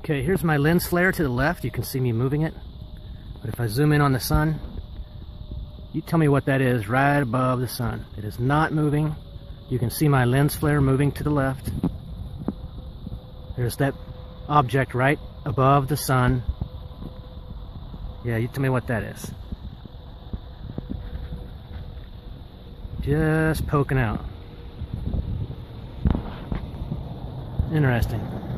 Okay, here's my lens flare to the left. You can see me moving it. But if I zoom in on the sun, you tell me what that is right above the sun. It is not moving. You can see my lens flare moving to the left. There's that object right above the sun. Yeah, you tell me what that is. Just poking out. Interesting.